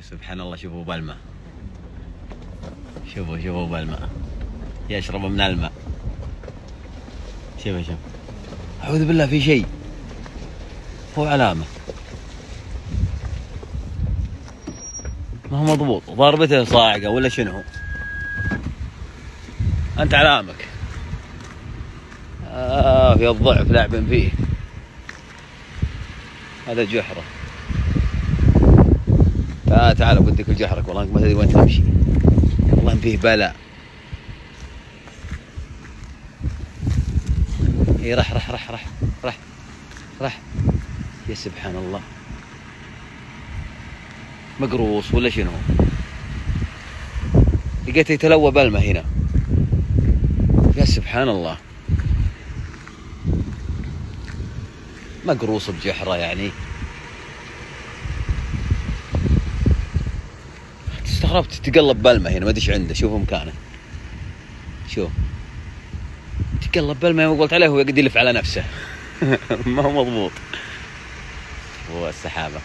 سبحان الله شوفوا بالماء شوفوا شوفوا بالماء يشرب من الماء. شوفوا شوف أعوذ بالله في شيء. هو علامة. ما هو مضبوط؟ ضربته صاعقة ولا شنو؟ أنت علامك. آه في الضعف لعب فيه. هذا جحره. تعال تعال بدك الجحرك والله ما تدري وين تمشي. والله فيه بلاء إي رح رح رح رح رح رح. يا سبحان الله مقروص ولا شنو؟ لقيته يتلوى بالماء هنا. يا سبحان الله مقروص بجحره يعني. استغربت تقلب بالماء هنا ما أدري عنده شوفوا مكانه. شوف. تقلب بالماء وقلت عليه هو قد يلف على نفسه. ما هو مضبوط. هو السحابة.